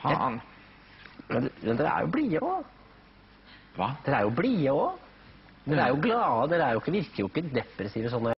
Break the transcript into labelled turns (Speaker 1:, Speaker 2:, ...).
Speaker 1: Faen.
Speaker 2: Men, men dere er jo blide òg.
Speaker 1: Hva?
Speaker 2: Dere er jo blide òg. Dere er jo glade. Dere er jo ikke, virker jo ikke depressive sånn.